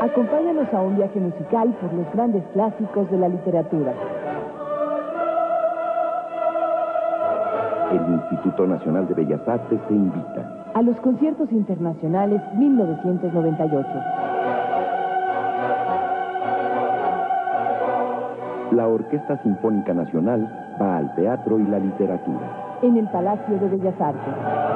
Acompáñanos a un viaje musical por los grandes clásicos de la literatura. El Instituto Nacional de Bellas Artes te invita a los conciertos internacionales 1998. La Orquesta Sinfónica Nacional va al teatro y la literatura. En el Palacio de Bellas Artes.